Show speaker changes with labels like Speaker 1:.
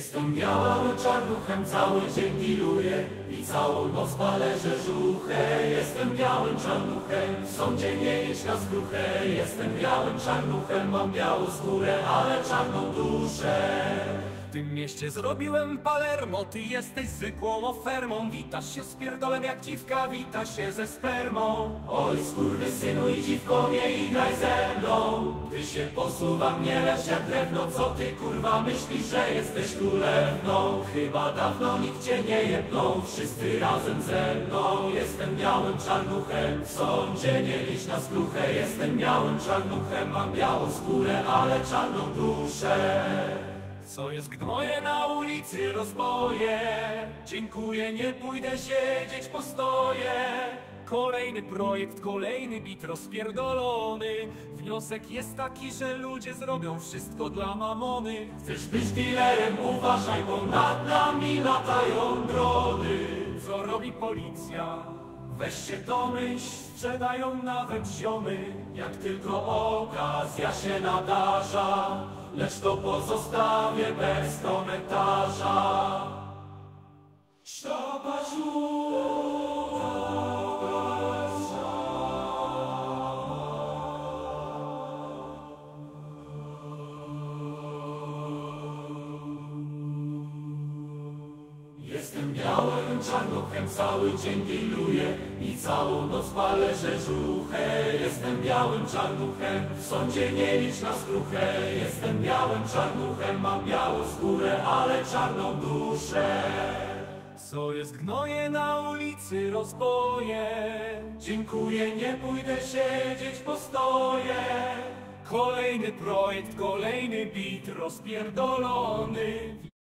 Speaker 1: Jestem białym czarnuchem, cały dzień diluję i całą noc palę żuchę. Jestem białym czarnuchem, w sądzie nie na skruchę. Jestem białym czarnuchem, mam białą skórę, ale czarną duszę.
Speaker 2: W tym mieście zrobiłem Palermo, ty jesteś zwykłą ofermą Witasz się z pierdolem jak dziwka, wita się ze spermą
Speaker 1: Oj, synu i dziwko, nie igraj ze mną. Ty się posuwa mnie, lecz jak drewno, co ty kurwa myślisz, że jesteś królewną? Chyba dawno nikt cię nie jedną, wszyscy razem ze mną. Jestem białym czarnuchem, w sądzie nie liść na skruchę. Jestem białym czarnuchem, mam białą skórę, ale czarną duszę.
Speaker 2: Co jest gnoje na ulicy rozboje Dziękuję, nie pójdę siedzieć, postoję Kolejny projekt, kolejny bit rozpierdolony Wniosek jest taki, że ludzie zrobią wszystko dla mamony
Speaker 1: Chcesz być dealerem, uważaj, bo nad nami latają drony.
Speaker 2: Co robi policja? Weź się domyśl, sprzedają nawet ziomy
Speaker 1: Jak tylko okazja się nadarza, lecz to pozostawię bez komentarza. Jestem białym czarnuchem, cały dzień diluję i całą noc palę żuchę. Jestem białym czarnuchem, w sądzie nie licz na skruchę. Jestem białym czarnuchem, mam białą skórę, ale czarną duszę.
Speaker 2: Co jest gnoje na ulicy rozboje
Speaker 1: Dziękuję, nie pójdę siedzieć, postoję.
Speaker 2: Kolejny projekt, kolejny bit rozpierdolony